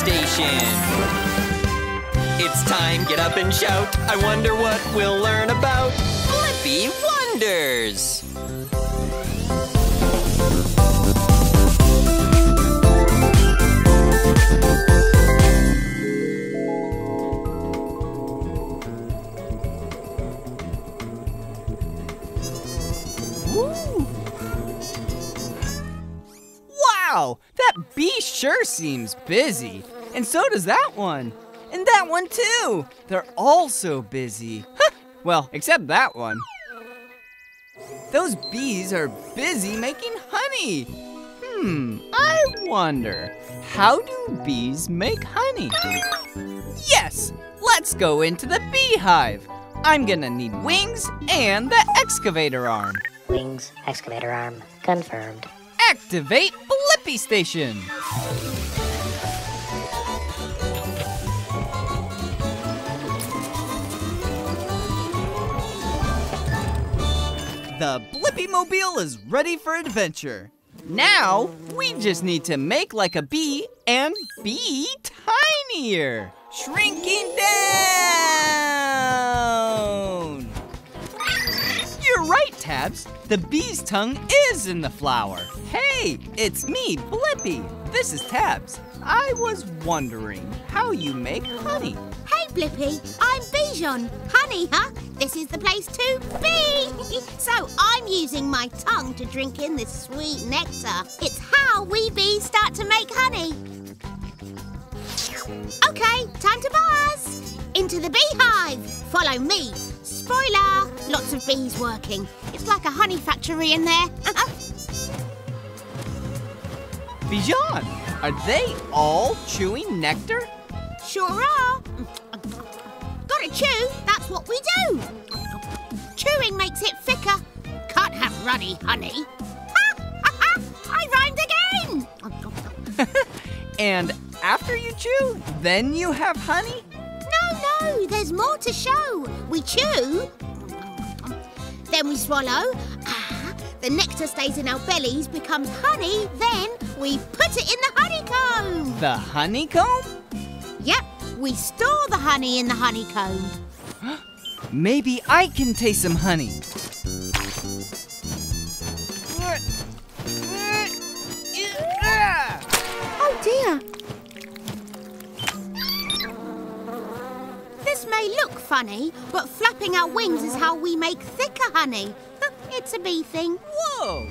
Station. It's time, get up and shout. I wonder what we'll learn about Blippi Wonders. That bee sure seems busy. And so does that one. And that one too. They're all so busy. well, except that one. Those bees are busy making honey. Hmm, I wonder, how do bees make honey? Yes, let's go into the beehive. I'm gonna need wings and the excavator arm. Wings, excavator arm, confirmed. Activate Blippi Station. The Blippi Mobile is ready for adventure. Now, we just need to make like a bee and be tinier. Shrinking down. Right, Tabs. The bee's tongue is in the flower. Hey, it's me, Blippi. This is Tabs. I was wondering how you make honey. Hey, Blippi, I'm Bijan. Honey, huh? This is the place to be. so I'm using my tongue to drink in this sweet nectar. It's how we bees start to make honey. Okay, time to buzz. Into the beehive. Follow me. Spoiler, lots of bees working. It's like a honey factory in there. Uh-huh. Bijan, are they all chewing nectar? Sure are. Gotta chew, that's what we do. Chewing makes it thicker. Can't have runny honey. I rhymed again. And after you chew, then you have honey? No, there's more to show. We chew, then we swallow. Ah, the nectar stays in our bellies, becomes honey, then we put it in the honeycomb. The honeycomb? Yep, we store the honey in the honeycomb. Maybe I can taste some honey. Funny, but flapping our wings is how we make thicker honey. It's a bee thing. Whoa!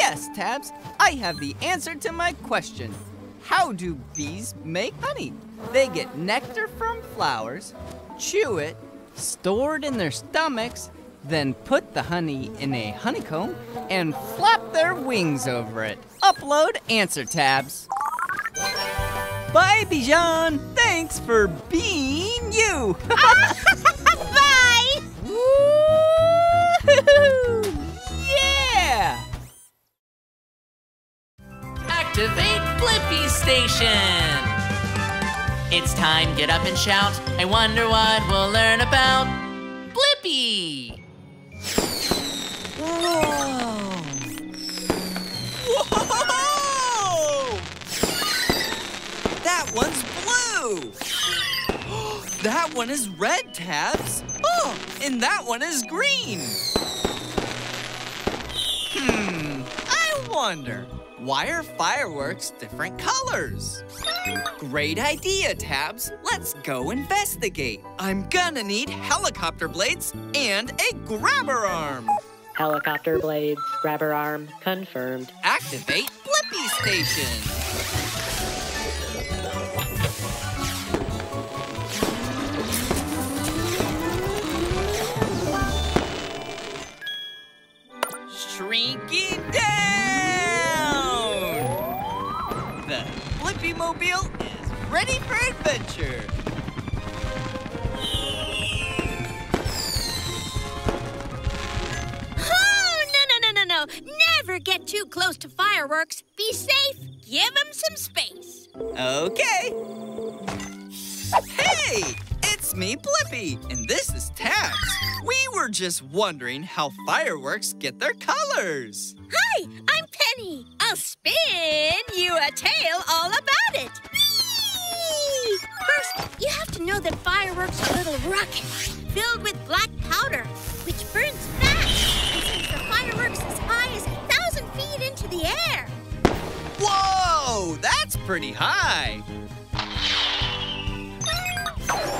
Yes, Tabs, I have the answer to my question. How do bees make honey? They get nectar from flowers, chew it, store it in their stomachs, then put the honey in a honeycomb and flap their wings over it. Upload answer tabs. Bye, Bijan. Thanks for being you. Bye! Yeah! Activate Blippi Station. It's time, get up and shout. I wonder what we'll learn about Blippi. Whoa! That one's blue. that one is red, Tabs. Oh, and that one is green. Hmm, I wonder, why are fireworks different colors? Great idea, Tabs. Let's go investigate. I'm gonna need helicopter blades and a grabber arm. Helicopter blades, grabber arm, confirmed. Activate Blippi Station. Blippi Mobile is ready for adventure. Oh, no, no, no, no, no. Never get too close to fireworks. Be safe. Give them some space. Okay. Hey, it's me, Blippi, and this is Tabs. We were just wondering how fireworks get their colors. Hi, I'm Penny. I'll spin you a tale all about it. First, you have to know that fireworks are little rockets filled with black powder, which burns fast and sends the fireworks as high as a thousand feet into the air. Whoa, that's pretty high.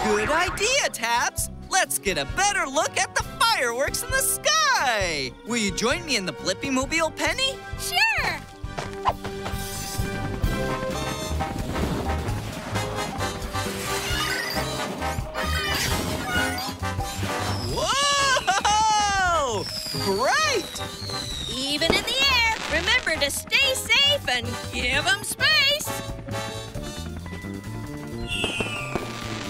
Good idea, Tabs. Let's get a better look at the fireworks in the sky. Will you join me in the Blippi Mobile, Penny? Sure! Whoa! Great! Even in the air, remember to stay safe and give them space.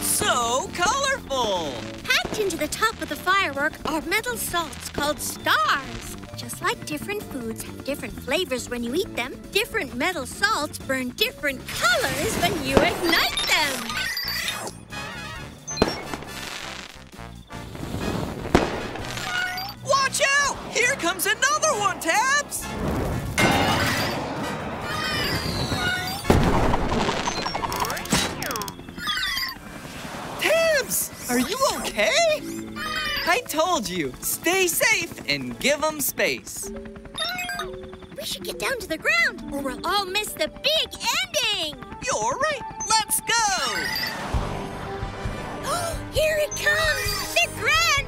So colorful! Packed into the top of the firework are metal salts called stars. Just like different foods have different flavors when you eat them, different metal salts burn different colors when you ignite them. Watch out! Here comes another one, Tabs! Tabs, are you okay? I told you, stay safe and give them space. We should get down to the ground or we'll all miss the big ending. You're right, let's go! Here it comes! The grand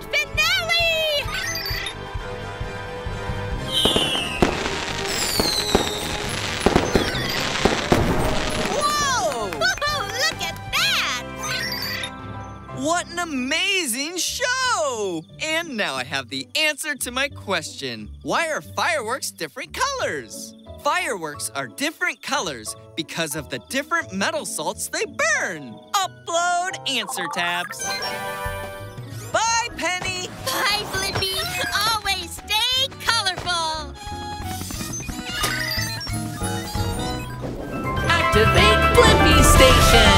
What an amazing show! And now I have the answer to my question. Why are fireworks different colors? Fireworks are different colors because of the different metal salts they burn. Upload answer tabs. Bye, Penny! Bye, Blippi! Always stay colorful! Activate Blippi Station!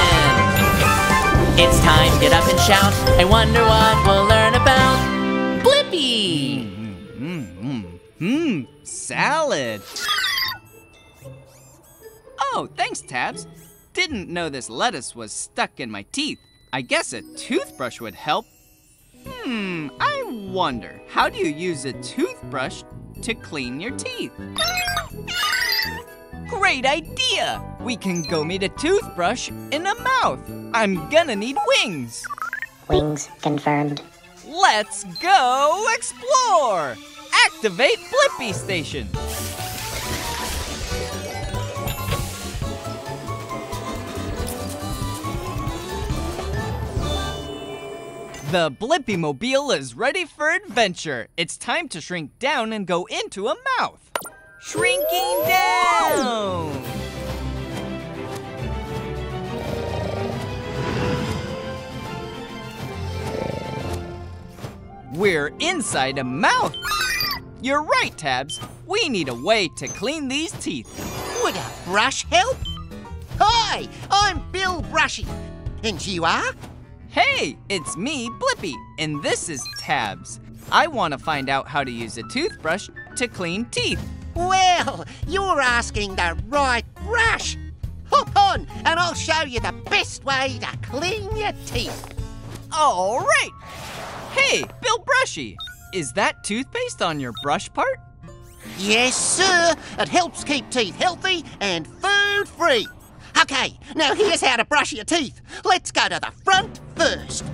It's time, get up and shout. I wonder what we'll learn about Blippi! Mmm, mmm, salad. Oh, thanks, Tabs. Didn't know this lettuce was stuck in my teeth. I guess a toothbrush would help. Hmm, I wonder, how do you use a toothbrush to clean your teeth? Great idea! We can go meet a toothbrush in a mouth. I'm gonna need wings. Wings confirmed. Let's go explore! Activate Blippi Station! The Blippi Mobile is ready for adventure. It's time to shrink down and go into a mouth. Shrinking down! Inside a mouth. You're right, Tabs. We need a way to clean these teeth. Would a brush help? Hi, I'm Bill Brushy. And you are? Hey, it's me, Blippi, and this is Tabs. I want to find out how to use a toothbrush to clean teeth. Well, you're asking the right brush. Hop on, and I'll show you the best way to clean your teeth. All right. Hey, Bill Brushy, is that toothpaste on your brush part? Yes, sir. It helps keep teeth healthy and food free. Okay, now here's how to brush your teeth. Let's go to the front first.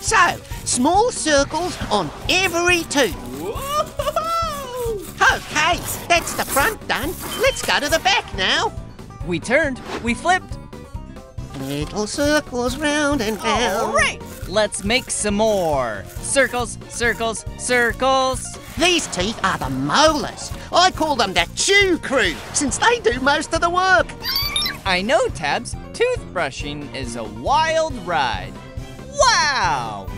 So, small circles on every tooth. Okay, that's the front done. Let's go to the back now. We turned, we flipped. Little circles round and round. All right, let's make some more. Circles, circles, circles. These teeth are the molars. I call them the chew crew since they do most of the work. I know, Tabs. Toothbrushing is a wild ride. Wow!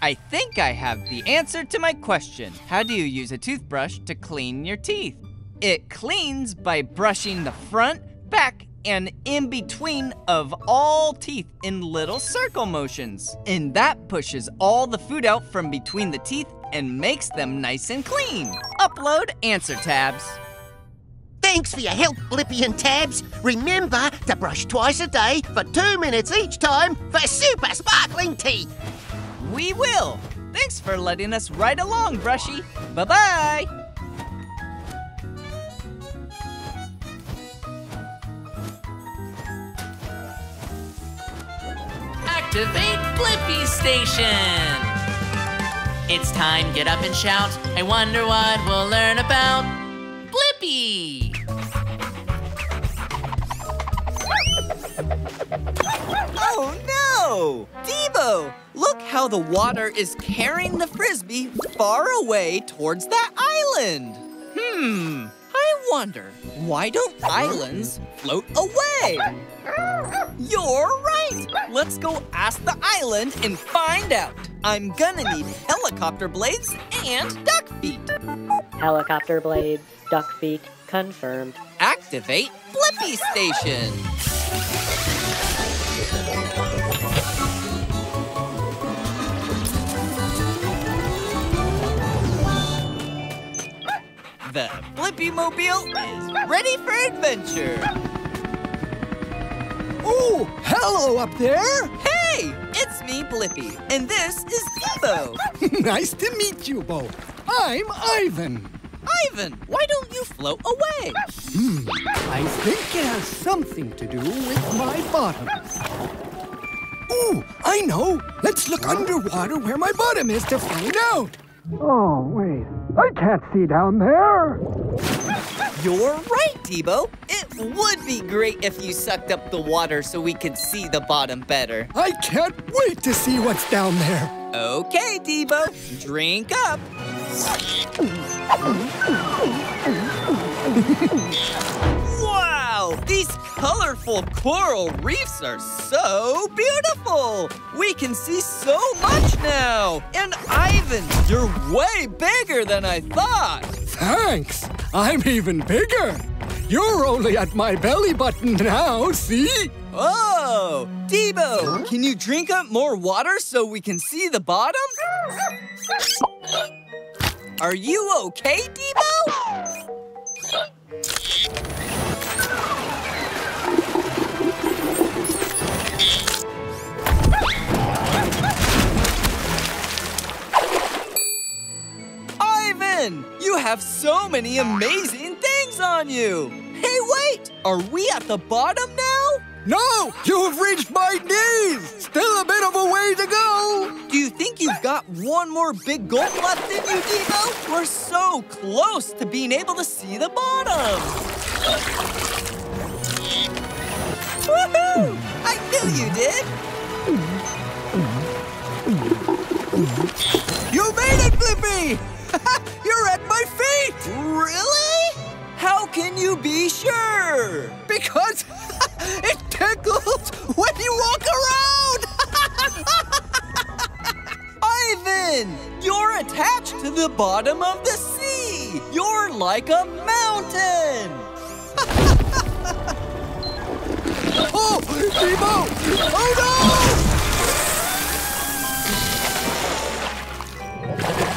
I think I have the answer to my question. How do you use a toothbrush to clean your teeth? It cleans by brushing the front, back, and in between of all teeth in little circle motions. And that pushes all the food out from between the teeth and makes them nice and clean. Upload answer tabs. Thanks for your help, Blippi and Tabs. Remember to brush twice a day for two minutes each time for super sparkling teeth. We will. Thanks for letting us ride along, Brushy. Bye bye Activate Blippi Station! It's time, get up and shout. I wonder what we'll learn about Blippi! Oh no! Debo, look how the water is carrying the frisbee far away towards that island. Hmm, I wonder, why don't islands float away? You're right! Let's go ask the island and find out. I'm gonna need helicopter blades and duck feet. Helicopter blades, duck feet, confirmed. Activate Blippi Station. The Blippi Mobile is ready for adventure. Oh, hello up there. Hey, it's me, Blippi, and this is Debo. nice to meet you both. I'm Ivan. Ivan, why don't you float away? Hmm, I think it has something to do with my bottom. Ooh, I know. Let's look underwater where my bottom is to find out. Oh, wait. I can't see down there. You're right, Debo. It would be great if you sucked up the water so we could see the bottom better. I can't wait to see what's down there. Okay, Debo. Drink up. wow! These colorful coral reefs are so beautiful! We can see so much now! And Ivan, you're way bigger than I thought! Thanks. I'm even bigger. You're only at my belly button now, see? Oh! Debo, can you drink up more water so we can see the bottom? Are you okay, Debo? Ivan, you have so many amazing things on you. Hey, wait, are we at the bottom now? No, you've reached my knees. Still a bit of a way to go. Do you think you've got one more big gulp left in you, Debo? We're so close to being able to see the bottom. Woohoo! I knew you did. You made it, Blippi. Really? How can you be sure? Because it tickles when you walk around. Ivan, you're attached to the bottom of the sea. You're like a mountain. oh, Debo! Oh no!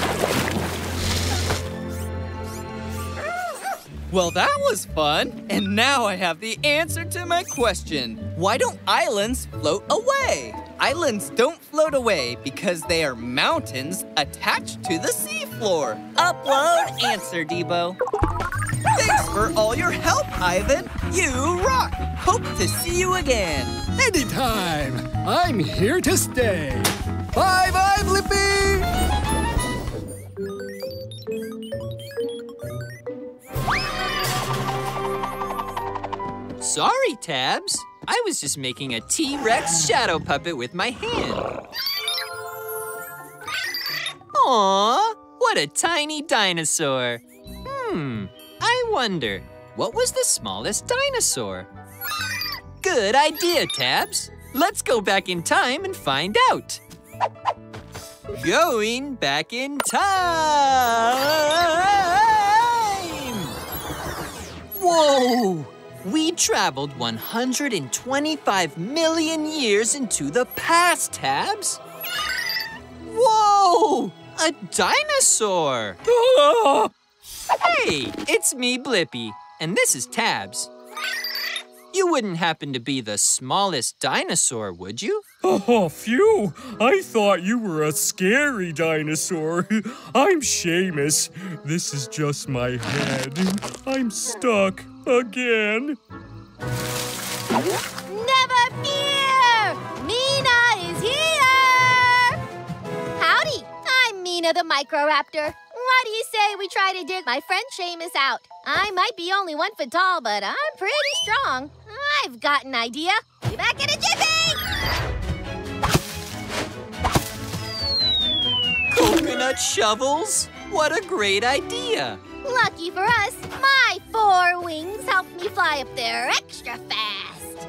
Well, that was fun. And now I have the answer to my question. Why don't islands float away? Islands don't float away because they are mountains attached to the seafloor. Upload answer, Debo. Thanks for all your help, Ivan. You rock. Hope to see you again. Anytime. I'm here to stay. Bye bye, Blippi! Sorry, Tabs. I was just making a T-Rex shadow puppet with my hand. Aw, what a tiny dinosaur. Hmm, I wonder, what was the smallest dinosaur? Good idea, Tabs. Let's go back in time and find out. Going back in time! Whoa! We traveled 125 million years into the past, Tabs. Whoa! A dinosaur! hey, it's me, Blippi. and this is Tabs. You wouldn't happen to be the smallest dinosaur, would you? Oh, phew! I thought you were a scary dinosaur. I'm Seamus. This is just my head. I'm stuck again. Never fear! Mina is here! Howdy, I'm Mina the Microraptor. What do you say we try to dig my friend Seamus out? I might be only one foot tall, but I'm pretty strong. I've got an idea. Be back in a jiffy! Coconut shovels? What a great idea! Lucky for us, my four wings help me fly up there extra fast.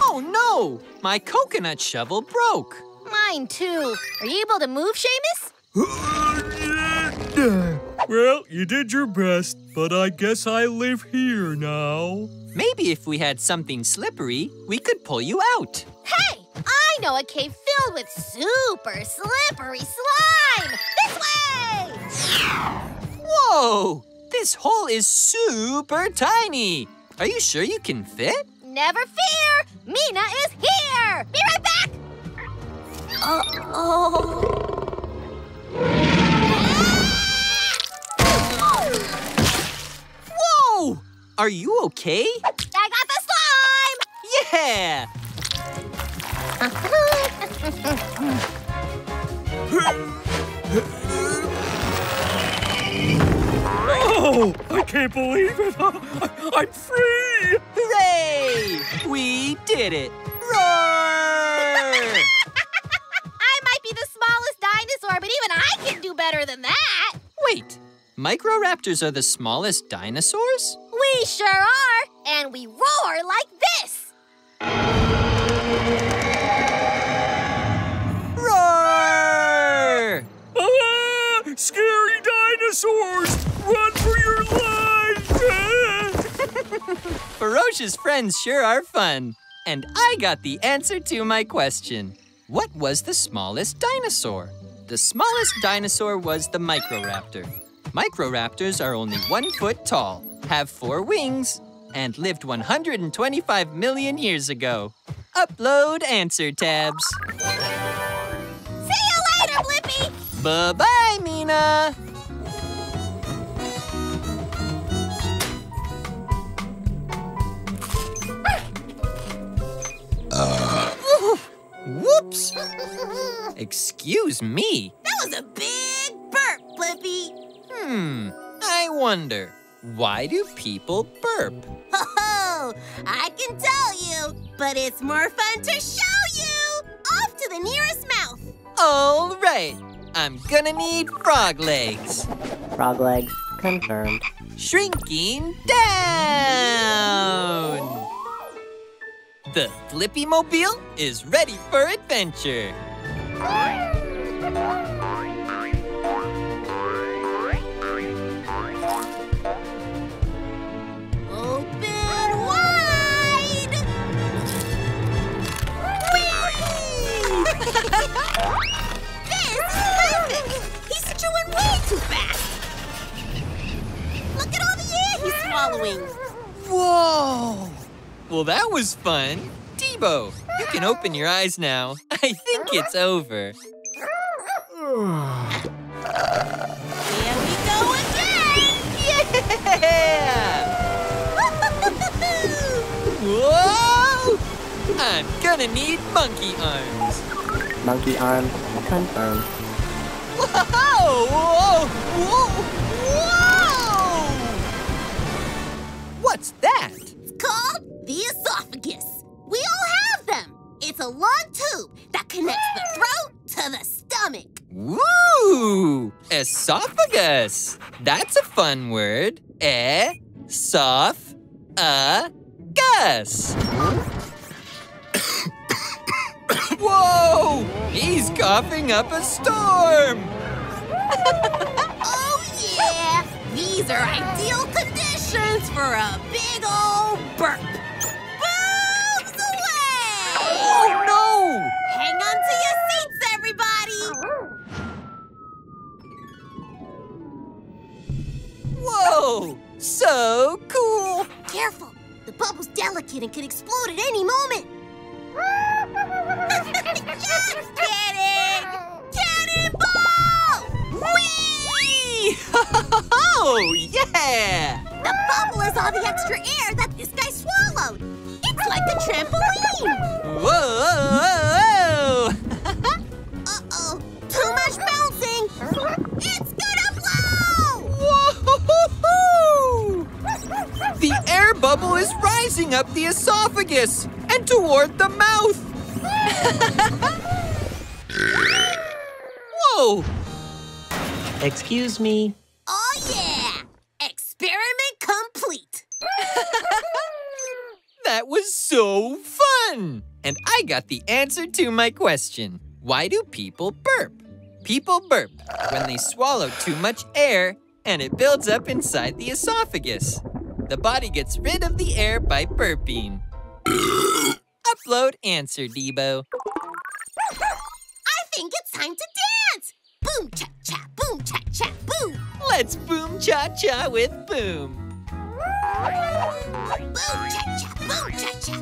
Oh no! My coconut shovel broke. Mine too. Are you able to move, Seamus? Well, you did your best, but I guess I live here now. Maybe if we had something slippery, we could pull you out. Hey, I know a cave filled with super slippery slime. This way! Whoa! This hole is super tiny. Are you sure you can fit? Never fear! Mina is here! Be right back! Uh oh. Whoa! Are you okay? I got the slime! Yeah! Oh, I can't believe it. I'm free. Hooray! We did it! Roar! I might be the smallest dinosaur, but even I can do better than that. Wait, Microraptors are the smallest dinosaurs? We sure are, and we roar like dinosaurs! Run for your lives! Ferocious friends sure are fun. And I got the answer to my question. What was the smallest dinosaur? The smallest dinosaur was the Microraptor. Microraptors are only one foot tall, have four wings, and lived 125 million years ago. Upload answer tabs. See you later, Blippi! Bye-bye, Mina. Whoops! Excuse me. That was a big burp, Blippi. Hmm, I wonder, why do people burp? Oh, I can tell you, but it's more fun to show you. Off to the nearest mouth. All right, I'm gonna need frog legs. Frog legs confirmed. Shrinking down! The Blippi Mobile is ready for adventure. was fun. Debo, you can open your eyes now. I think it's over. Here we go again. Yeah! Whoa! I'm gonna need monkey arms. Monkey arm confirmed. Whoa! Whoa! Whoa! Whoa! Esophagus. That's a fun word. Eh, soph a gus. Whoa! He's coughing up a storm. Oh, yeah. These are ideal conditions for a big old burp. Boobs away! Oh no! Hang on to your seats, everybody. Whoa! So cool! Careful! The bubble's delicate and can explode at any moment! yes! Cannon! Cannonball! Whee! Oh, yeah! The bubble is all the extra air that this guy swallowed! It's like a trampoline! Whoa! whoa, whoa, Uh-oh! Too much bouncing! It's gonna! Whoa! Whoa! The air bubble is rising up the esophagus and toward the mouth. Whoa! Excuse me. Oh yeah! Experiment complete! That was so fun! And I got the answer to my question. Why do people burp? People burp when they swallow too much air and it builds up inside the esophagus. The body gets rid of the air by burping. Upload answer, Debo. I think it's time to dance! Boom cha cha, boom cha cha, boom! Let's boom cha cha with boom. Boom cha cha, boom cha cha,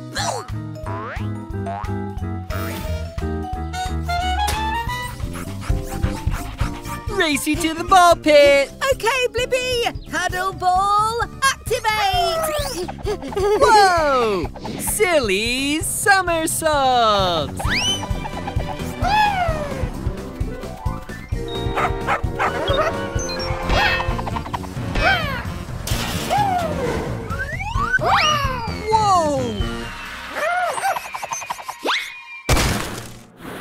boom! Racy to the ball pit. Okay, Blippi, paddle ball, activate! Whoa! Silly somersault. Whoa!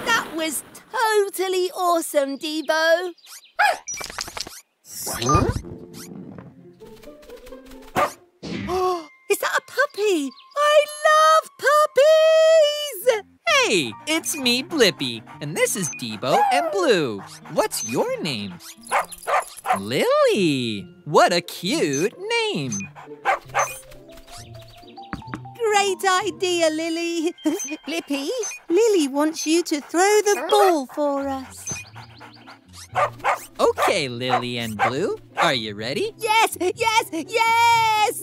That was totally awesome, Debo. Is that a puppy? I love puppies! Hey, it's me, Blippi, and this is Debo and Blue. What's your name? Lily. What a cute name. Great idea, Lily. Blippi, Lily wants you to throw the ball for us. Okay, Lily and Blue, are you ready? Yes, yes, yes!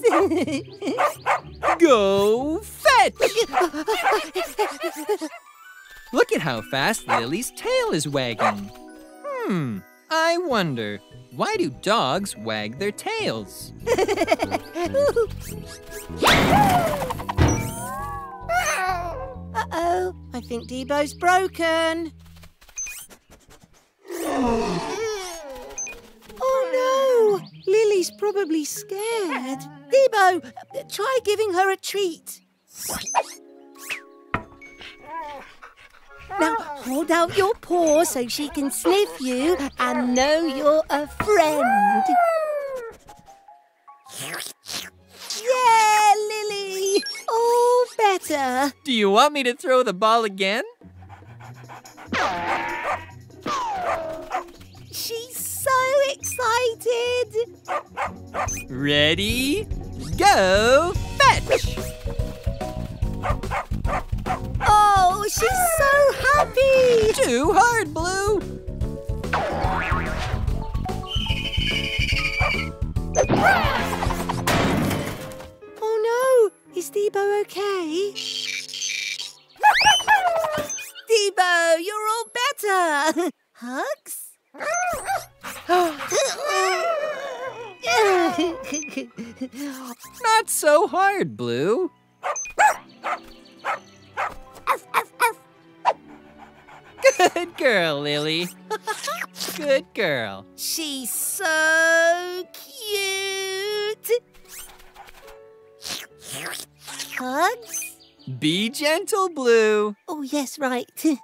Go fetch! Look at how fast Lily's tail is wagging. Hmm, I wonder, why do dogs wag their tails? Uh-oh, I think Debo's broken. Oh, oh, oh no! Lily's probably scared. Debo, try giving her a treat. Now hold out your paw so she can sniff you and know you're a friend. Yeah, Lily! Oh, better. Do you want me to throw the ball again? She's so excited. Ready? Go fetch! Oh, she's so happy. Too hard, Blue! Oh no, is Debo okay? Debo, you're all better. Hugs? Not so hard, Blue. Good girl, Lily. Good girl. She's so cute. Hugs? Be gentle, Blue. Oh, yes, right.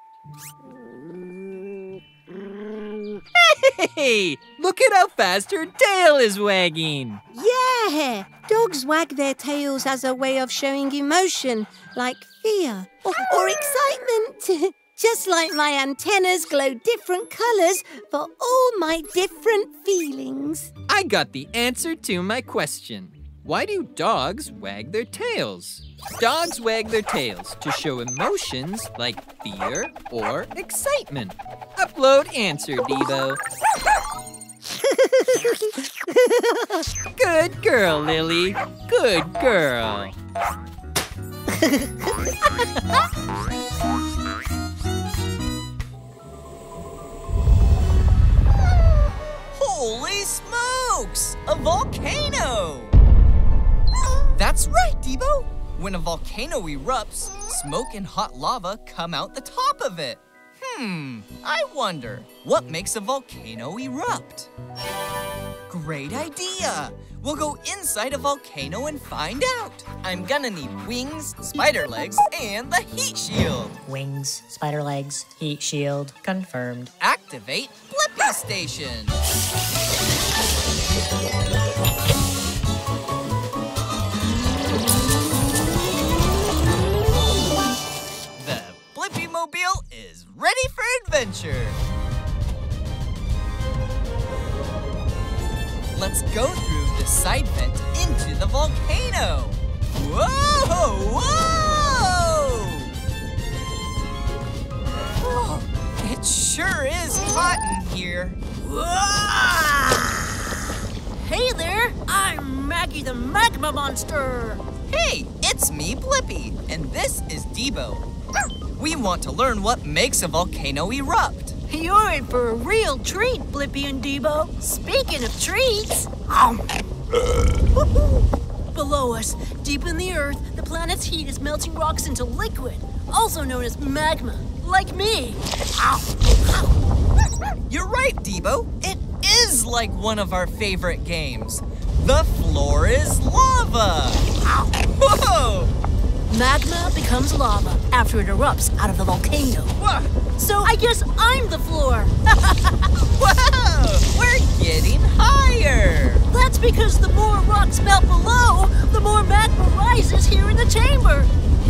Hey, look at how fast her tail is wagging. Yeah, dogs wag their tails as a way of showing emotion, like fear or, or excitement. Just like my antennas glow different colours for all my different feelings. I got the answer to my question. Why do dogs wag their tails? Dogs wag their tails to show emotions like fear or excitement. Upload answer, Debo. Good girl, Lily. Good girl. Holy smokes! A volcano! That's right, Debo. When a volcano erupts, smoke and hot lava come out the top of it. Hmm, I wonder, what makes a volcano erupt? Great idea! We'll go inside a volcano and find out. I'm gonna need wings, spider legs, and the heat shield. Wings, spider legs, heat shield, confirmed. Activate Blippi Station. Is ready for adventure. Let's go through the side vent into the volcano. Whoa! Whoa! Oh, it sure is hot in here. Hey there, I'm Maggie the Magma Monster. Hey, it's me, Blippi, and this is Debo. We want to learn what makes a volcano erupt. You're in for a real treat, Blippi and Debo. Speaking of treats, below us, deep in the earth, the planet's heat is melting rocks into liquid, also known as magma, like me. You're right, Debo. It is like one of our favorite games. The floor is lava. Whoa! Magma becomes lava after it erupts out of the volcano. So I guess I'm the floor. Whoa! We're getting higher. That's because the more rocks melt below, the more magma rises here in the chamber.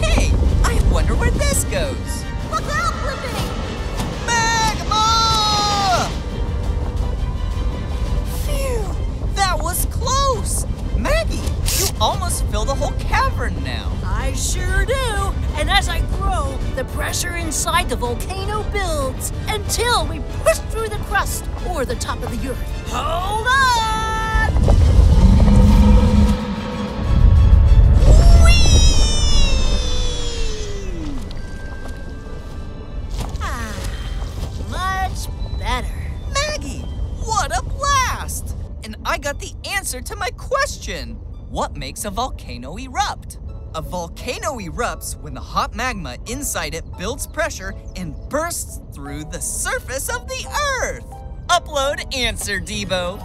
Hey, I wonder where this goes. Look out, Blippi! Magma! Phew, that was close. Maggie, almost fill the whole cavern now. I sure do. And as I grow, the pressure inside the volcano builds until we push through the crust or the top of the earth. Hold on! Ah, much better. Maggie, what a blast! And I got the answer to my question. What makes a volcano erupt? A volcano erupts when the hot magma inside it builds pressure and bursts through the surface of the earth. Upload answer, Debo.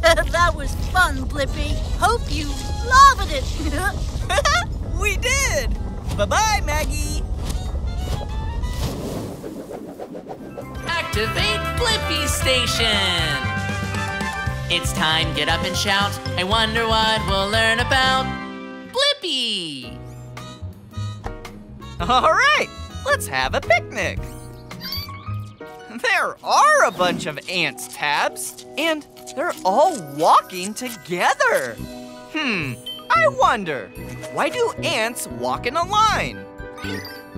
that was fun, Blippi. Hope you loved it. we did. Bye-bye, Maggie. Activate Blippi Station! It's time, get up and shout. I wonder what we'll learn about Blippi! All right, let's have a picnic. There are a bunch of ants, Tabs, and they're all walking together. Hmm, I wonder, why do ants walk in a line?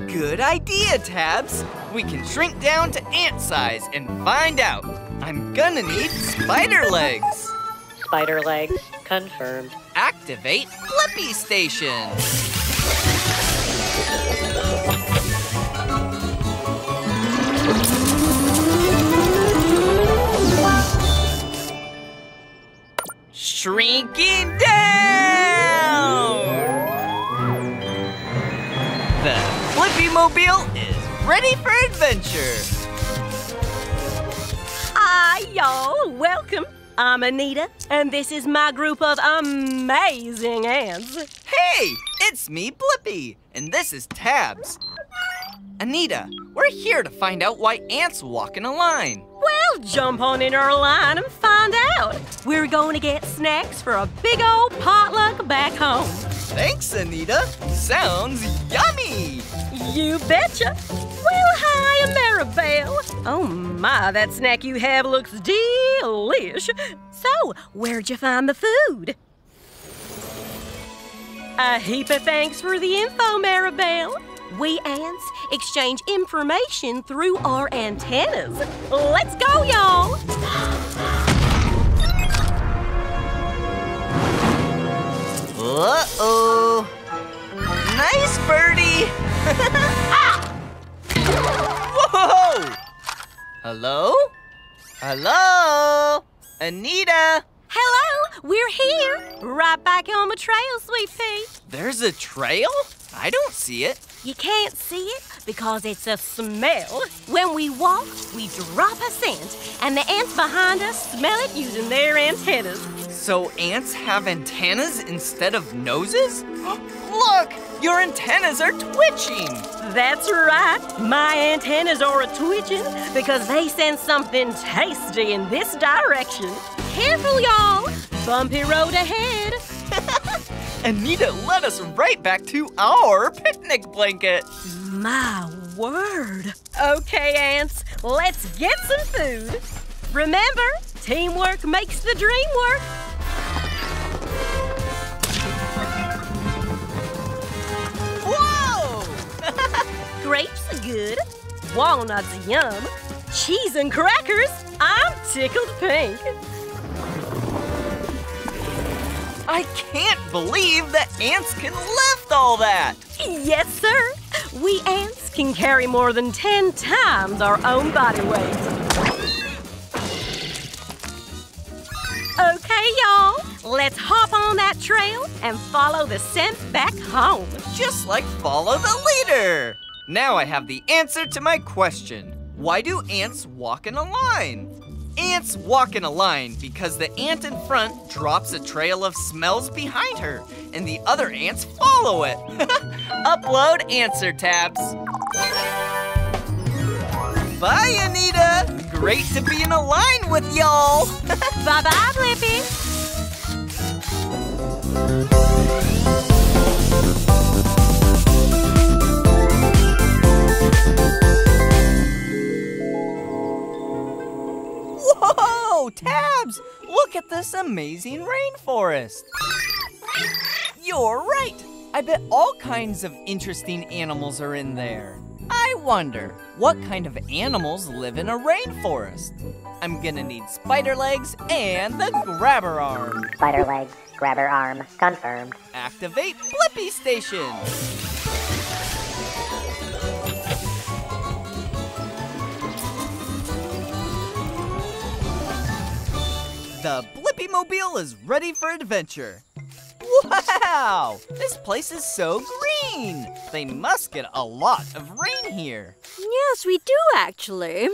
Good idea, Tabs. We can shrink down to ant size and find out. I'm gonna need spider legs. Spider legs, confirmed. Activate Blippi Station. Shrinking down! The Blippi Mobile is ready for adventure. Y'all. Welcome. I'm Anita, and this is my group of amazing ants. Hey, it's me, Blippi, and this is Tabs. Anita, we're here to find out why ants walk in a line. Well, jump on in our line and find out. We're going to get snacks for a big old potluck back home. Thanks, Anita. Sounds yummy. You betcha. Well, hi, Maribel. Oh my, that snack you have looks delish. So, where'd you find the food? A heap of thanks for the info, Maribel. We ants exchange information through our antennas. Let's go, y'all! Uh-oh. Nice, birdie! ah! Whoa! Hello? Hello? Anita? Hello, we're here. Right back on the trail, sweet pea. There's a trail? I don't see it. You can't see it because it's a smell. When we walk, we drop a scent, and the ants behind us smell it using their antennas. So ants have antennas instead of noses? Look! Your antennas are twitching! That's right. My antennas are a twitching because they sense something tasty in this direction. Careful, y'all. Bumpy road ahead. Anita led us right back to our picnic blanket. My word. Okay, ants, let's get some food. Remember, teamwork makes the dream work. Whoa! Grapes are good. Walnuts are yum. Cheese and crackers, I'm tickled pink. I can't believe that ants can lift all that! Yes, sir. We ants can carry more than 10 times our own body weight. Okay, y'all, let's hop on that trail and follow the scent back home. Just like follow the leader! Now I have the answer to my question. Why do ants walk in a line? Ants walk in a line because the ant in front drops a trail of smells behind her, and the other ants follow it. Upload answer tabs. Bye, Anita! Great to be in a line with y'all! bye bye, Blippi! Whoa, Tabs! Look at this amazing rainforest. You're right. I bet all kinds of interesting animals are in there. I wonder, what kind of animals live in a rainforest? I'm gonna need spider legs and the grabber arm. Spider legs, grabber arm, confirmed. Activate Blippi Station. The Blippi Mobile is ready for adventure. Wow! This place is so green! They must get a lot of rain here. Yes, we do actually.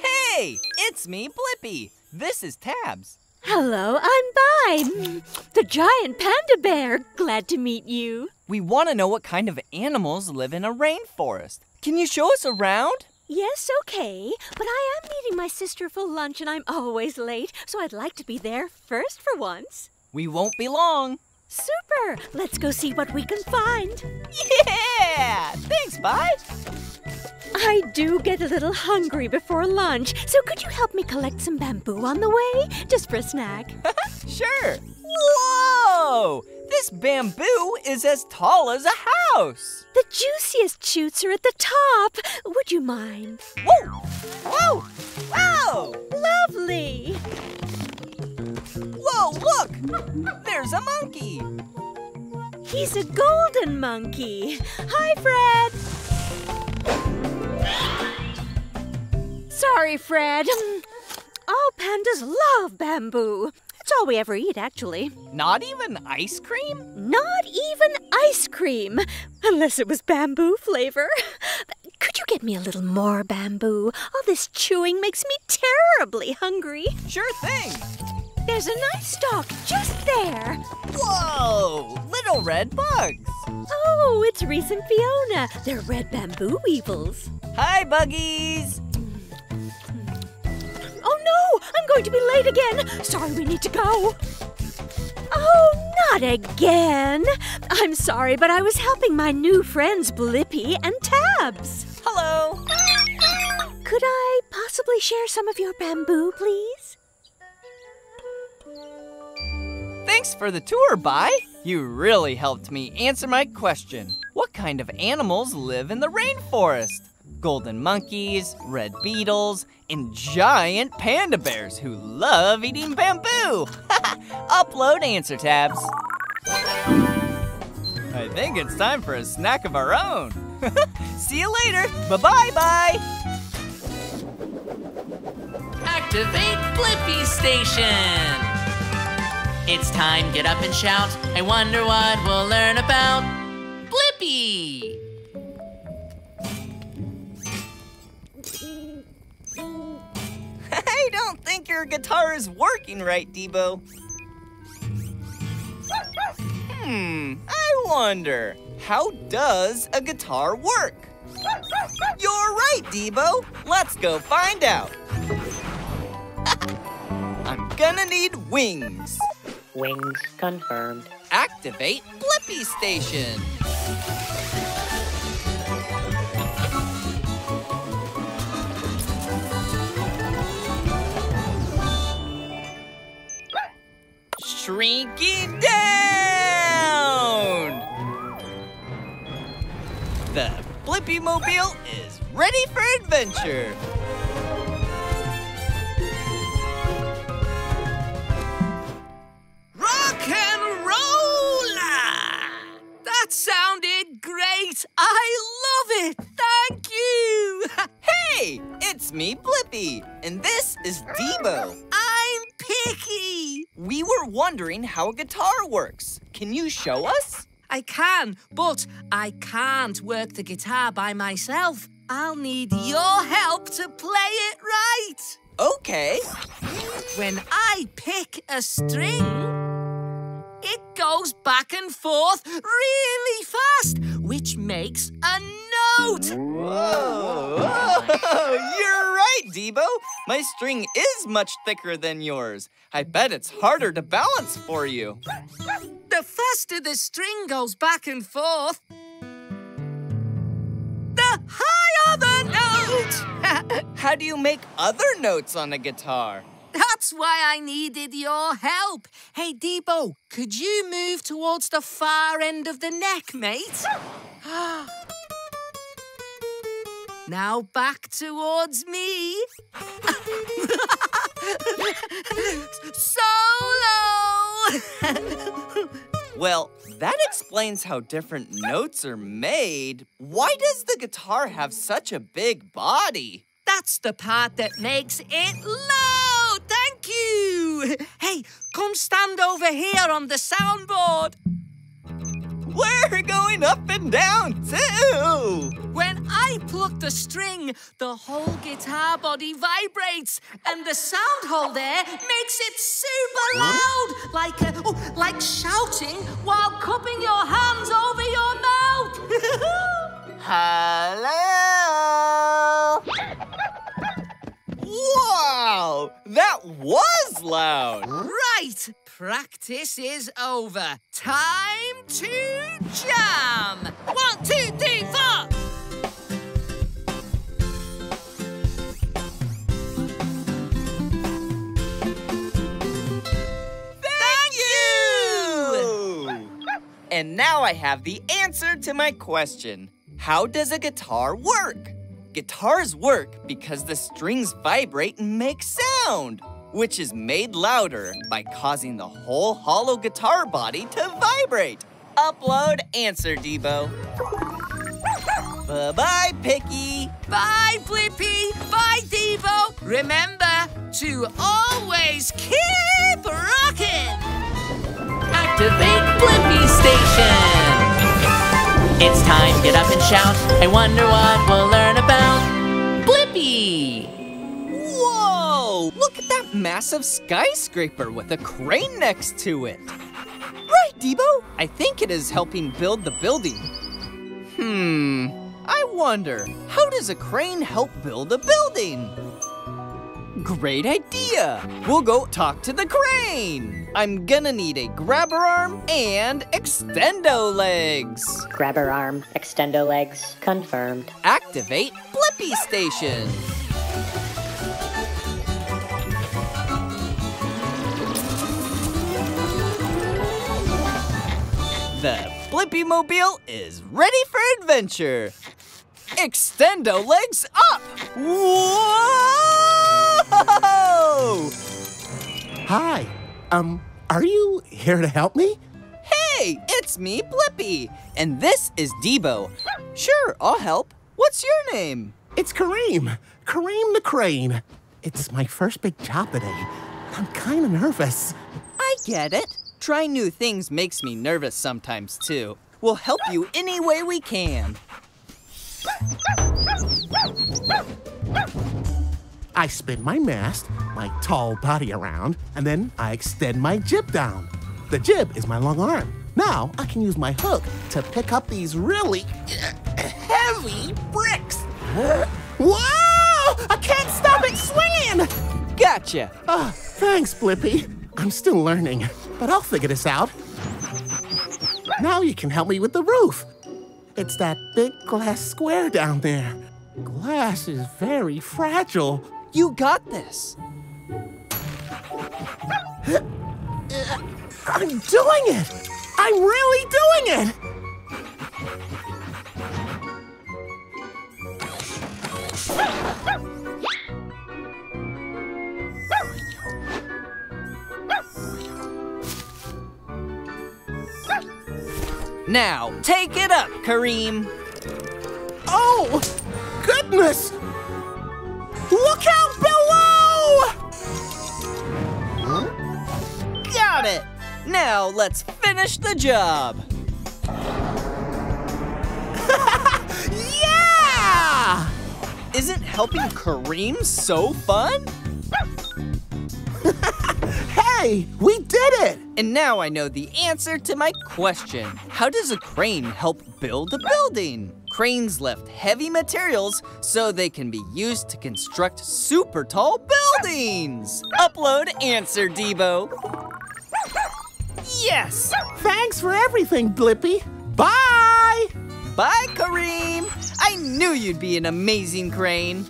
Hey! It's me, Blippi. This is Tabs. Hello, I'm Bi, the giant panda bear. Glad to meet you. We want to know what kind of animals live in a rainforest. Can you show us around? Yes, okay. But I am meeting my sister for lunch and I'm always late, so I'd like to be there first for once. We won't be long. Super! Let's go see what we can find. Yeah! Thanks, Bi. I do get a little hungry before lunch, so could you help me collect some bamboo on the way? Just for a snack. sure. Whoa! This bamboo is as tall as a house. The juiciest shoots are at the top. Would you mind? Whoa! Whoa! Whoa! Lovely! Whoa, look! There's a monkey. He's a golden monkey. Hi, Fred. Sorry, Fred. All pandas love bamboo. It's all we ever eat, actually. Not even ice cream? Not even ice cream, unless it was bamboo flavor. Could you get me a little more bamboo? All this chewing makes me terribly hungry. Sure thing. There's a nice stalk just there. Whoa! Little red bugs. Oh, it's Reese and Fiona. They're red bamboo weevils. Hi, buggies. Oh no! I'm going to be late again. Sorry, we need to go. Oh, not again. I'm sorry, but I was helping my new friends Blippi and Tabs. Hello. Could I possibly share some of your bamboo, please? Thanks for the tour, Bi. You really helped me answer my question. What kind of animals live in the rainforest? Golden monkeys, red beetles, and giant panda bears who love eating bamboo. Upload answer tabs. I think it's time for a snack of our own. See you later. Bye-bye, bye. Activate Blippi Station! It's time, get up and shout. I wonder what we'll learn about Blippi! Think your guitar is working right, Debo. Hmm, I wonder, how does a guitar work? You're right, Debo. Let's go find out. I'm gonna need wings. Wings confirmed. Activate Blippi Station. Shrinking down! The Blippi Mobile is ready for adventure. Rock and rolla! That sounded great. I love it. Thank you. hey, it's me, Blippi, and this is Debo. Picky. We were wondering how a guitar works. Can you show us? I can, but I can't work the guitar by myself. I'll need your help to play it right. Okay. When I pick a string, it goes back and forth really fast, which makes a note. Whoa, whoa, you're right, Debo. My string is much thicker than yours. I bet it's harder to balance for you. The faster the string goes back and forth, the higher the note. How do you make other notes on a guitar? That's why I needed your help. Hey, Debo, could you move towards the far end of the neck, mate? Ah, now back towards me. Solo! Well, that explains how different notes are made. Why does the guitar have such a big body? That's the part that makes it loud. Thank you. Hey, come stand over here on the soundboard. We're going up and down too. When I pluck the string, the whole guitar body vibrates, and the sound hole there makes it super loud, like a, oh, like shouting while cupping your hands over your mouth. Hello. Wow, that was loud. Right, practice is over. Time to jam. One, two, three, four. And now I have the answer to my question. How does a guitar work? Guitars work because the strings vibrate and make sound, which is made louder by causing the whole hollow guitar body to vibrate. Upload answer, Debo. Bye-bye, Picky. Bye, Blippi. Bye, Debo. Remember to always keep rocking. Activate It's time, to get up and shout. I wonder what we'll learn about Blippi! Whoa! Look at that massive skyscraper with a crane next to it. Right, Debo. I think it is helping build the building. Hmm. I wonder, how does a crane help build a building? Great idea! We'll go talk to the crane! I'm gonna need a grabber arm and extendo legs! Grabber arm, extendo legs, confirmed. Activate Blippi Station! The Blippi Mobile is ready for adventure! Extendo legs up! Whoa! Hi. Um, are you here to help me? Hey, it's me, Blippi, and this is Debo. Sure, I'll help. What's your name? It's Kareem. Kareem the Crane. It's my first big job today. I'm kind of nervous. I get it. Trying new things makes me nervous sometimes, too. We'll help you any way we can. I spin my mast, my tall body around, and then I extend my jib down. The jib is my long arm. Now I can use my hook to pick up these really heavy bricks. Whoa! I can't stop it swinging! Gotcha. Ah, thanks, Blippi. I'm still learning, but I'll figure this out. Now you can help me with the roof. It's that big glass square down there. Glass is very fragile. You got this. I'm doing it! I'm really doing it! Now, take it up, Kareem. Oh, goodness! Now, let's finish the job. yeah! Isn't helping Kareem so fun? hey, we did it! And now I know the answer to my question. How does a crane help build a building? Cranes lift heavy materials so they can be used to construct super tall buildings. Upload answer, Debo. Yes! Thanks for everything, Blippi. Bye! Bye, Kareem! I knew you'd be an amazing crane.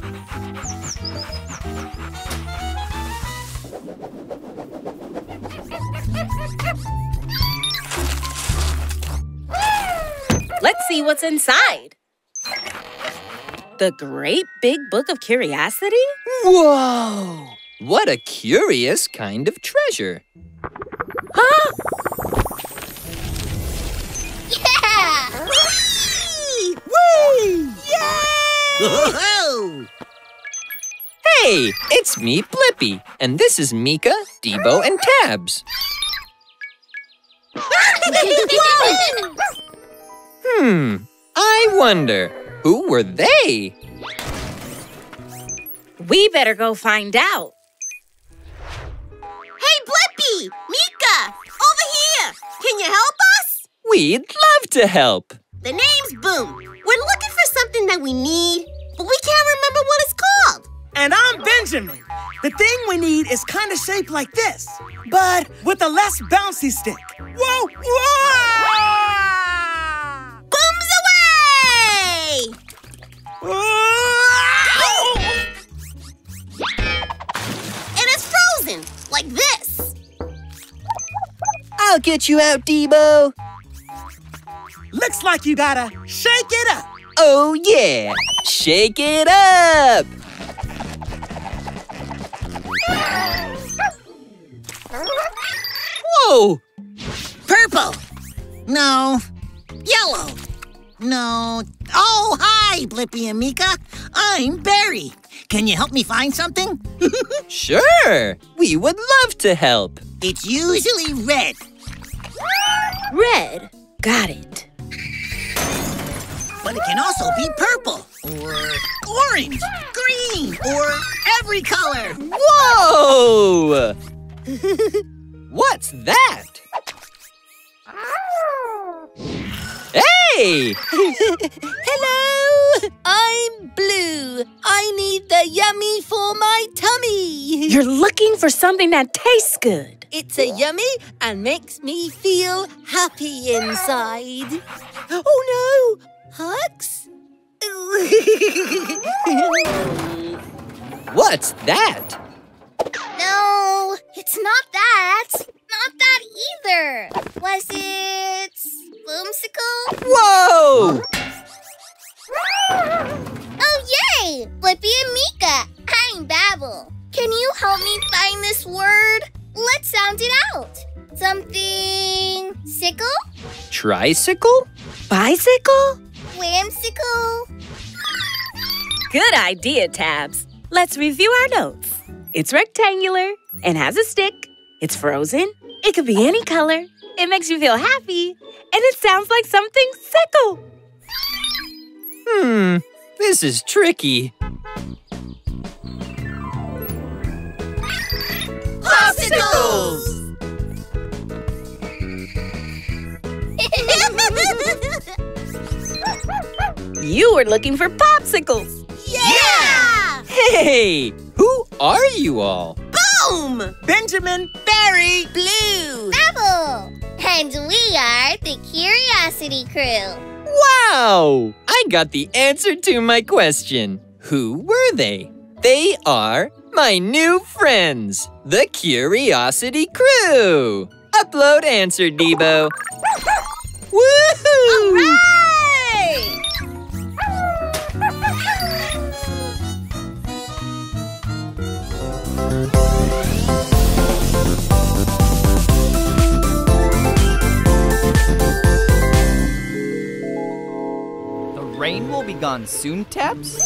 Let's see what's inside. The Great Big Book of Curiosity? Whoa! What a curious kind of treasure. Huh? Yeah! Whee! Yay! Hey, it's me, Blippi, and this is Meekah, Debo, and Tabs. Hmm, I wonder, who were they? We better go find out. Hey, Blippi! Meekah! Over here! Can you help us? We'd love to help. The name's Boom. We're looking for something that we need, but we can't remember what it's called. And I'm Benjamin. The thing we need is kind of shaped like this, but with a less bouncy stick. Whoa! Whoa! Boom's away! And it's frozen, like this. I'll get you out, Debo. Looks like you gotta shake it up. Oh, yeah. Shake it up. Whoa! Purple. No. Yellow. No. Oh, hi, Blippi and Meekah. I'm Barry. Can you help me find something? Sure. We would love to help. It's usually red. Red. Got it. But it can also be purple, or orange, green, or every color. Whoa! What's that? Hey! Hello! I'm Blue. I need the yummy for my tummy. You're looking for something that tastes good. It's a yummy and makes me feel happy inside. Oh no! Hugs? What's that? No, it's not that. Not that either. Was it Boomsicle? Whoa! Oh, yay! Blippi and Meekah, I'm Babble. Can you help me find this word? Let's sound it out. Something sickle? Tricycle? Bicycle? Whimsicle? Good idea, Tabs. Let's review our notes. It's rectangular and has a stick. It's frozen. It could be any color. It makes you feel happy. And it sounds like something sickle. Hmm, this is tricky. Popsicles! You were looking for popsicles. Yeah! Hey, who are you all? Boom! Benjamin, Barry, Blue, Apple, and we are the Curiosity Crew. Wow! I got the answer to my question. Who were they? They are my new friends, the Curiosity Crew. Upload answer, Debo. Woohoo! The rain will be gone soon, Tabs?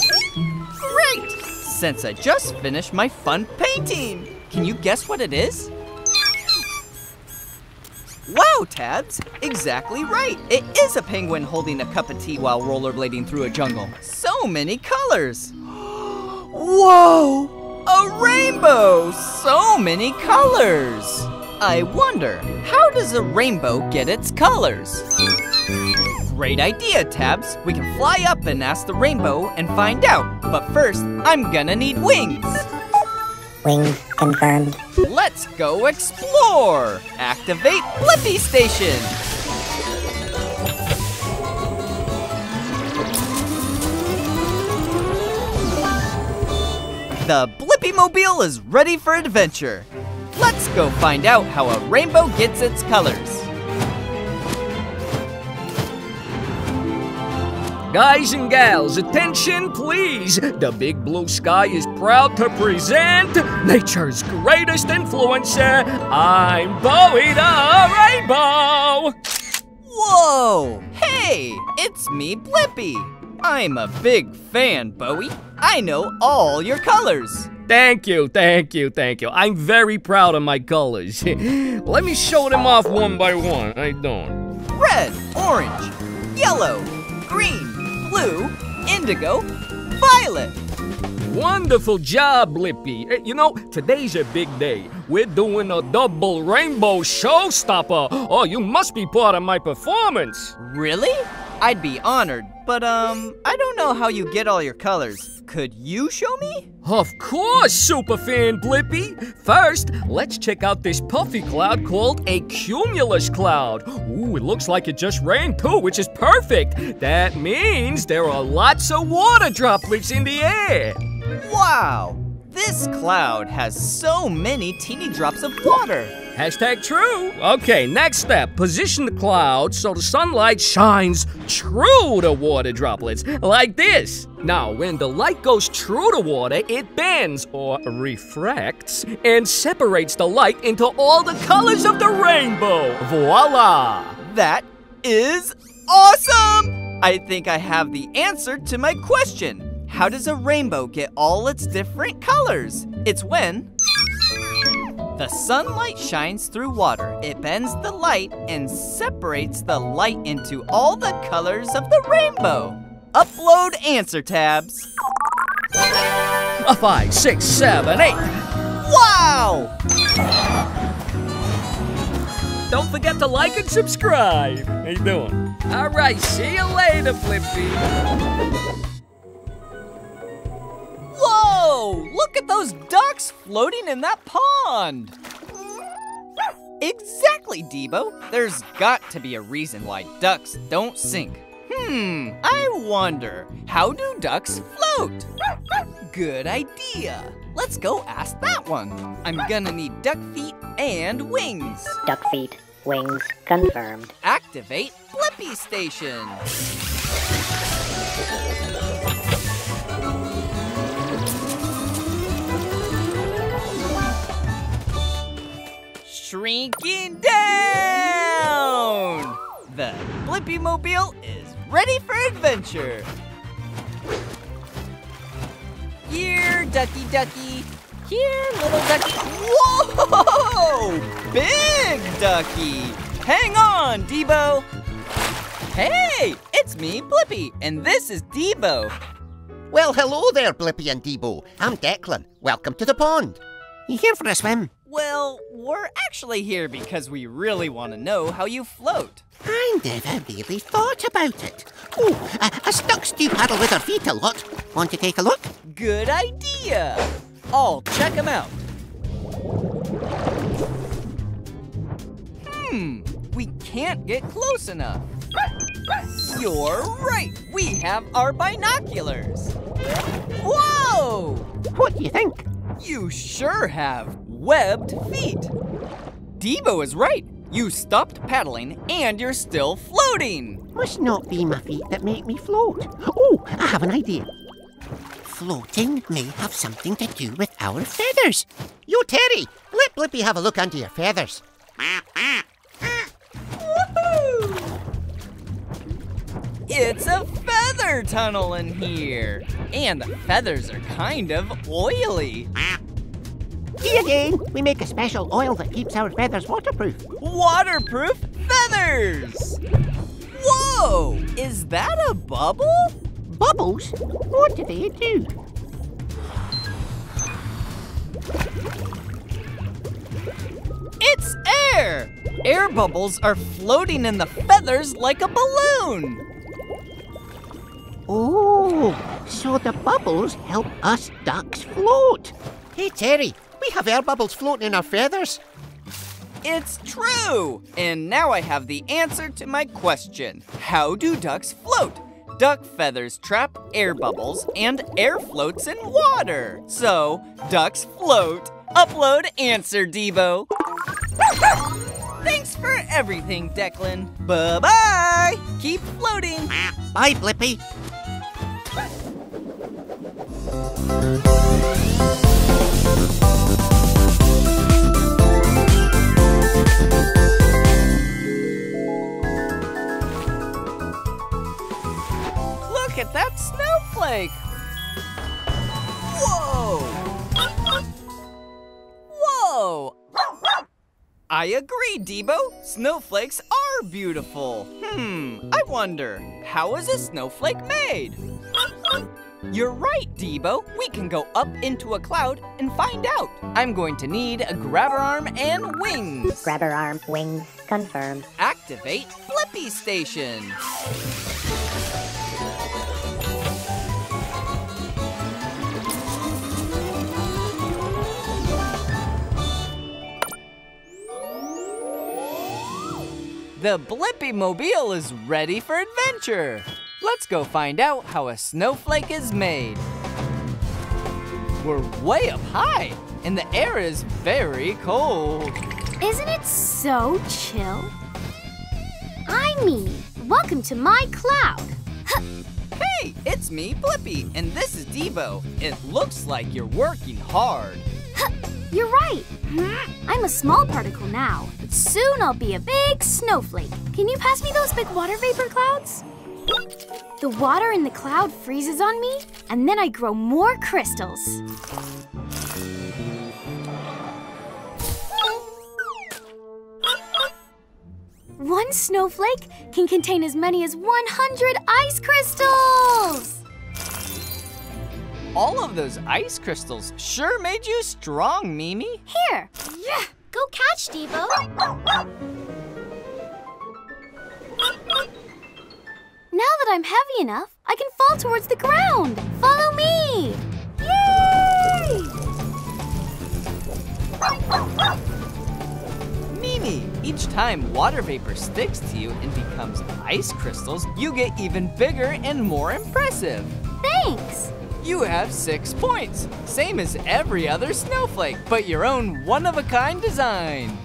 Great! Since I just finished my fun painting! Can you guess what it is? Wow, Tabs! Exactly right! It is a penguin holding a cup of tea while rollerblading through a jungle. So many colors! Whoa! A rainbow! So many colors! I wonder, how does a rainbow get its colors? Great idea, Tabs. We can fly up and ask the rainbow and find out. But first, I'm gonna need wings. Wings confirmed. Let's go explore! Activate Blippi Station! The Blippi Mobile is ready for adventure. Let's go find out how a rainbow gets its colors. Guys and gals, attention please! The Big Blue Sky is proud to present nature's greatest influencer. I'm Bowie the Rainbow! Whoa! Hey, it's me, Blippi. I'm a big fan, Bowie. I know all your colors. Thank you, thank you, thank you. I'm very proud of my colors. Let me show them off one by one. I don't. Red, orange, yellow, green, blue, indigo, violet. Wonderful job, Blippi. Eh, You know, today's a big day. We're doing a double rainbow showstopper. Oh, you must be part of my performance. Really? I'd be honored, but um, I don't know how you get all your colors. Could you show me? Of course, Superfan Blippi. First, let's check out this puffy cloud called a cumulus cloud. Ooh, it looks like it just rained too, which is perfect. That means there are lots of water droplets in the air. Wow! This cloud has so many teeny drops of water. Hashtag true. Okay, next step. Position the cloud so the sunlight shines true to water droplets, like this. Now, when the light goes true to water, it bends or refracts and separates the light into all the colors of the rainbow. Voila! That is awesome! I think I have the answer to my question. How does a rainbow get all its different colors? It's when the sunlight shines through water. It bends the light and separates the light into all the colors of the rainbow. Upload answer tabs. A five, six, seven, eight. Wow! Don't forget to like and subscribe. How you doing? All right, see you later, Blippi. Whoa! Look at those ducks floating in that pond! Exactly, Debo. There's got to be a reason why ducks don't sink. Hmm, I wonder, how do ducks float? Good idea. Let's go ask that one. I'm gonna need duck feet and wings. Duck feet, wings confirmed. Activate Blippi Station. Shrinking down! The Blippi Mobile is ready for adventure. Here, Ducky Ducky. here, little ducky. Whoa! Big ducky! Hang on, Debo! Hey, it's me, Blippi, and this is Debo. Well, hello there, Blippi and Debo. I'm Declan. Welcome to the pond. You here for a swim? Well, we're actually here because we really want to know how you float. I never really thought about it. Oh, uh, us ducks do paddle with our feet a lot. Want to take a look? Good idea. I'll check them out. Hmm, we can't get close enough. You're right. We have our binoculars. Whoa! What do you think? You sure have webbed feet. Debo is right. You stopped paddling and you're still floating. Must not be my feet that make me float. Oh, I have an idea. Floating may have something to do with our feathers. Yo, Terry, let Blippi have a look under your feathers. It's a feather tunnel in here. And the feathers are kind of oily. See again, we make a special oil that keeps our feathers waterproof. Waterproof feathers! Whoa! Is that a bubble? Bubbles? What do they do? It's air! Air bubbles are floating in the feathers like a balloon. Oh, so the bubbles help us ducks float. Hey, Terry, we have air bubbles floating in our feathers. It's true! And now I have the answer to my question. How do ducks float? Duck feathers trap air bubbles and air floats in water. So, ducks float. Upload answer, Debo. Thanks for everything, Declan. Bye-bye! Keep floating. Bye, Blippi. Look at that snowflake! Whoa! Whoa! I agree, Debo. Snowflakes are beautiful. Hmm, I wonder, how is a snowflake made? You're right, Debo. We can go up into a cloud and find out. I'm going to need a grabber arm and wings. Grabber arm, wings, confirmed. Activate Blippi Station. The Blippi Mobile is ready for adventure. Let's go find out how a snowflake is made. We're way up high, and the air is very cold. Isn't it so chill? I mean, welcome to my cloud. Hey, it's me, Blippi, and this is Debo. It looks like you're working hard. You're right. Hmm? I'm a small particle now, but soon I'll be a big snowflake. Can you pass me those big water vapor clouds? The water in the cloud freezes on me, and then I grow more crystals. One snowflake can contain as many as 100 ice crystals! All of those ice crystals sure made you strong, Mimi. Here, yeah, go catch, Debo. Now that I'm heavy enough, I can fall towards the ground. Follow me! Yay! Mimi, each time water vapor sticks to you and becomes ice crystals, you get even bigger and more impressive. Thanks! You have six points, same as every other snowflake, but your own one-of-a-kind design.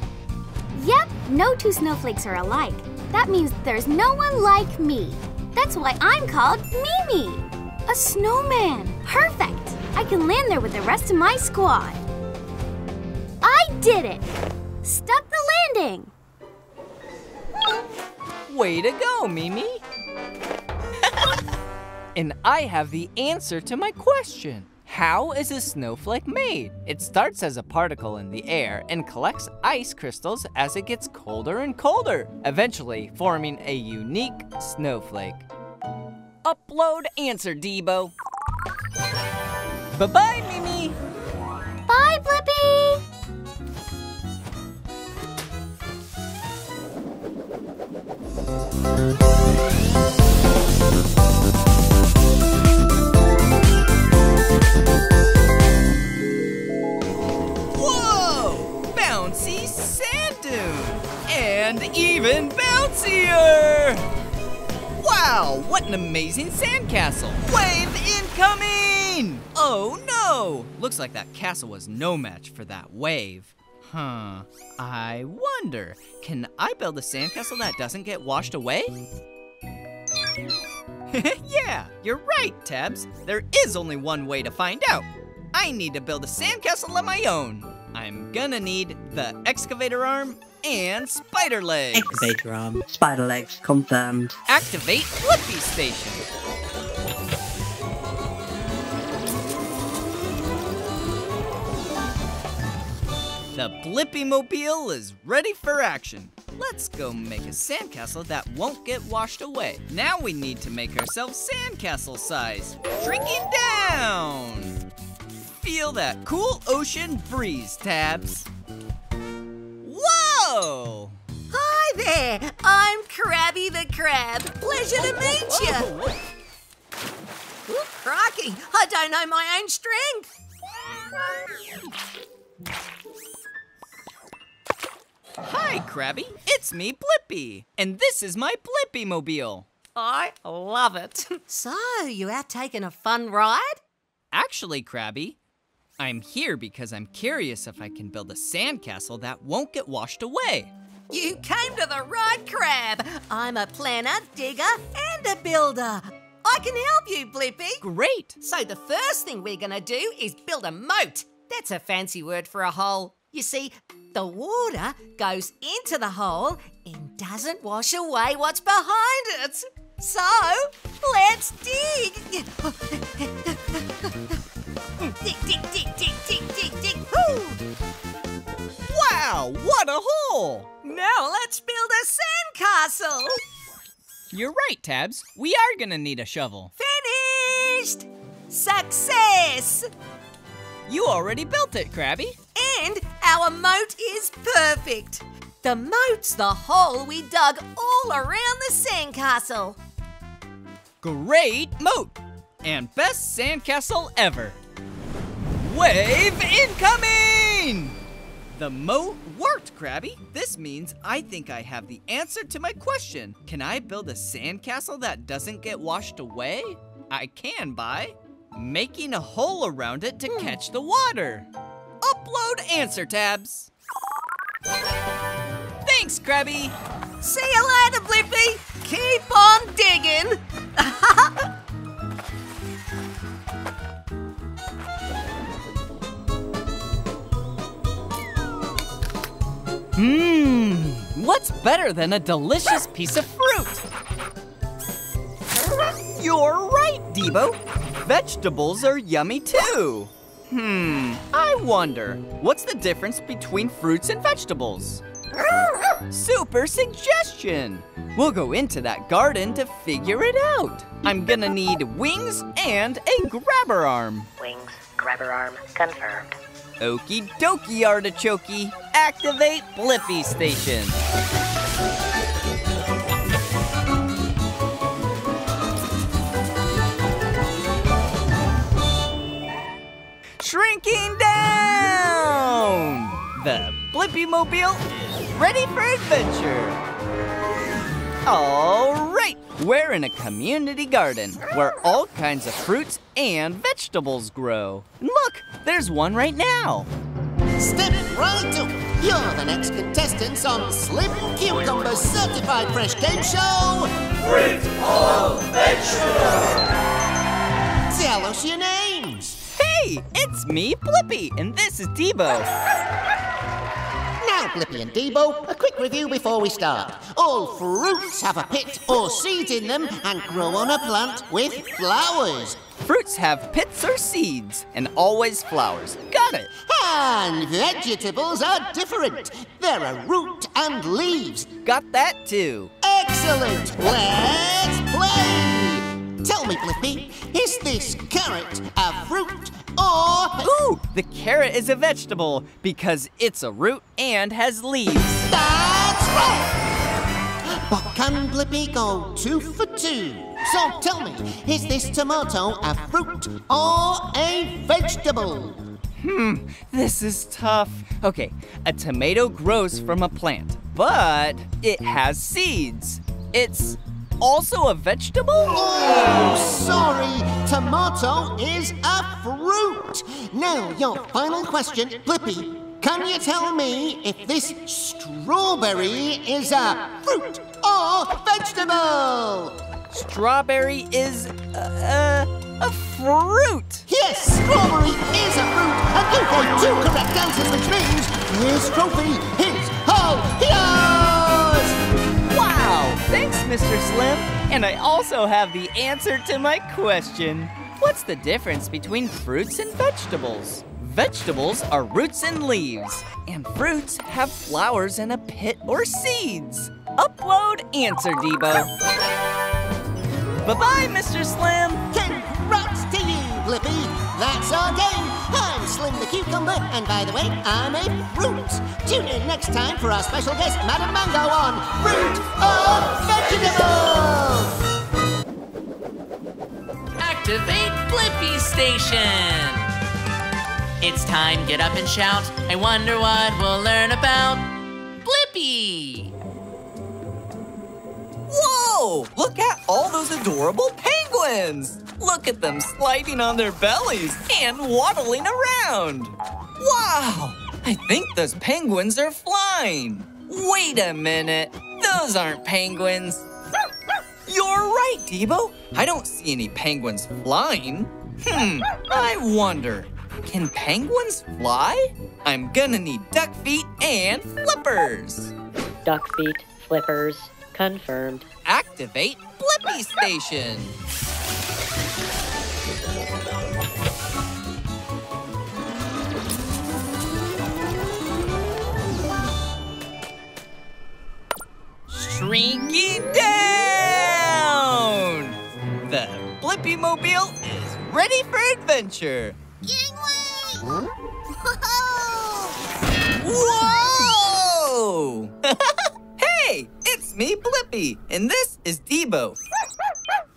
Yep, no two snowflakes are alike. That means there's no one like me. That's why I'm called Mimi. A snowman. Perfect. I can land there with the rest of my squad. I did it. Stuck the landing. Way to go, Mimi. and I have the answer to my question. How is a snowflake made? It starts as a particle in the air and collects ice crystals as it gets colder and colder, eventually forming a unique snowflake. Upload answer, Debo. Bye-bye, Mimi. Bye, Blippi! Whoa! An amazing sandcastle! Wave incoming! Oh no! Looks like that castle was no match for that wave. Huh. I wonder, can I build a sandcastle that doesn't get washed away? yeah, you're right, Tabs. There is only one way to find out. I need to build a sandcastle of my own. I'm gonna need the excavator arm and spider legs. Excavator arm, spider legs, confirmed. Activate Blippi Station. The Blippi Mobile is ready for action. Let's go make a sandcastle that won't get washed away. Now we need to make ourselves sandcastle size. Shrinking down. Feel that cool ocean breeze, Tabs. Whoa! Hi there! I'm Krabby the Crab. Pleasure to meet you. Ooh, crikey! I don't know my own strength. Hi, Krabby. It's me, Blippi. And this is my Blippi Mobile. I love it. So, you out taking a fun ride? Actually, Krabby, I'm here because I'm curious if I can build a sandcastle that won't get washed away. You came to the right crab. I'm a planner, digger, and a builder. I can help you, Blippi. Great. So the first thing we're gonna do is build a moat. That's a fancy word for a hole. You see, the water goes into the hole and doesn't wash away what's behind it. So, let's dig. dig, dig, dig, dig, dig, dig, dig. Woo! Wow, what a hole! Now let's build a sandcastle. You're right, Tabs. We are gonna need a shovel. Finished! Success! You already built it, Krabby. And our moat is perfect. The moat's the hole we dug all around the sandcastle. Great moat! And best sandcastle ever. Wave incoming! The moat worked, Krabby. This means I think I have the answer to my question. Can I build a sandcastle that doesn't get washed away? I can by making a hole around it to hmm. catch the water. Upload answer tabs. Thanks, Krabby. See you later, Blippi. Keep on digging. Mmm, what's better than a delicious piece of fruit? You're right, Debo. Vegetables are yummy too. Hmm, I wonder, what's the difference between fruits and vegetables? Super suggestion! We'll go into that garden to figure it out. I'm gonna need wings and a grabber arm. Wings, grabber arm, confirmed. Okie dokie, artichoke. Activate Blippi Station. Shrinking down! The Blippi Mobile is ready for adventure. All we're in a community garden where all kinds of fruits and vegetables grow. And look, there's one right now. Step right up. You're the next contestant on Slim Cucumber Certified Fresh Game Show. Fruit or vegetable? Tell us your names. Hey, it's me, Blippi, and this is Debo. Blippi and Debo, a quick review before we start. All fruits have a pit or seeds in them and grow on a plant with flowers. Fruits have pits or seeds, and always flowers. Got it. And vegetables are different. There are root and leaves. Got that too. Excellent. Let's play. Tell me, Blippi, is this carrot a fruit Ooh, the carrot is a vegetable because it's a root and has leaves. That's right. But can Blippi go two for two? So tell me, is this tomato a fruit or a vegetable? Hmm, this is tough. Okay, a tomato grows from a plant, but it has seeds. It's also a vegetable? Oh, sorry. Tomato is a fruit. Now, your final question, Blippi. Can you tell me if this strawberry is a fruit or vegetable? Strawberry is uh, a fruit. Yes, strawberry is a fruit, and you got two correct answers, which means this trophy is all yours! Thanks, Mr. Slim. And I also have the answer to my question. What's the difference between fruits and vegetables? Vegetables are roots and leaves, and fruits have flowers and a pit or seeds. Upload answer, Debo. Bye-bye, Mr. Slim. And by the way, I'm a fruit. Tune in next time for our special guest, Madam Mango, on Fruit or Vegetable. Activate Blippi Station. It's time, get up and shout. I wonder what we'll learn about Blippi. Whoa! Look at all those adorable penguins! Look at them sliding on their bellies and waddling around! Wow! I think those penguins are flying! Wait a minute! Those aren't penguins! You're right, Debo! I don't see any penguins flying. Hmm, I wonder, can penguins fly? I'm gonna need duck feet and flippers! Duck feet, flippers, confirmed. Activate Blippi Station! Shrinking down! The Blippi Mobile is ready for adventure! Gangway! Whoa! hey, it's me, Blippi, and this is Debo.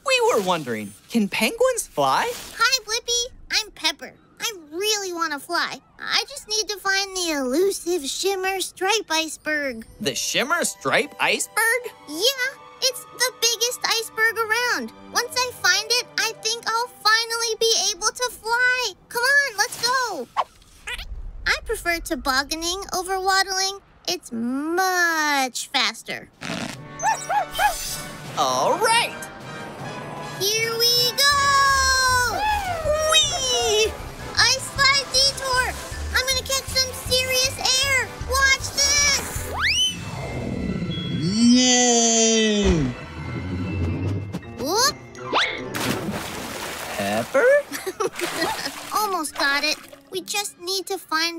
We were wondering, can penguins fly? Hi, Blippi. I'm Pepper. I really want to fly. I just need to find the elusive shimmer stripe iceberg. The Shimmer Stripe Iceberg? Yeah, it's the biggest iceberg around. Once I find it, I think I'll finally be able to fly. Come on, let's go. I prefer tobogganing over waddling. It's much faster. All right. Here we go!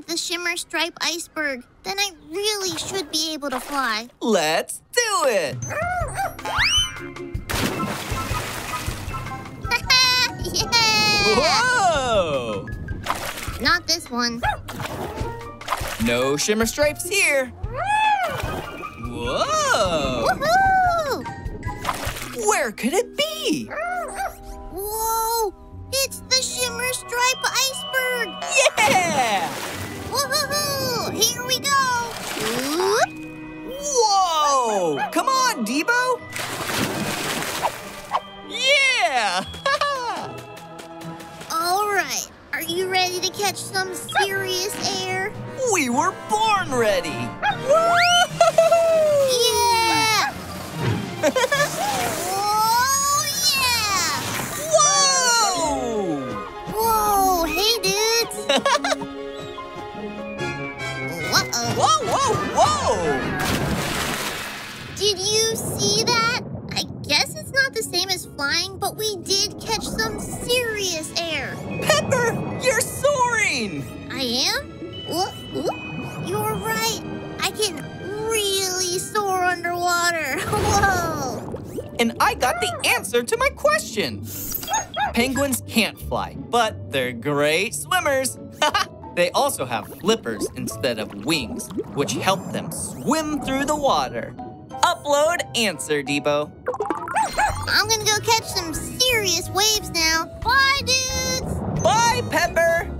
Find the shimmer stripe iceberg. Then I really should be able to fly. Let's do it! yeah! Whoa! Not this one. No Shimmer Stripes here. Whoa! Woohoo! Where could it be? Whoa! It's the shimmer stripe iceberg! Yeah! Woohoo! Here we go! Whoop! Whoa! Come on, Debo! Yeah! All right. Are you ready to catch some serious air? we were born ready! Yeah! oh, yeah! Whoa! Whoa! Hey, dudes! Whoa, whoa, whoa! Did you see that? I guess it's not the same as flying, but we did catch some serious air. Pepper, you're soaring! I am? Ooh, ooh. You're right. I can really soar underwater. Whoa! And I got the answer to my question. Penguins can't fly, but they're great swimmers. they also have flippers instead of wings, which help them swim through the water. Upload answer, Debo. I'm gonna go catch some serious waves now. Bye, dudes! Bye, Pepper!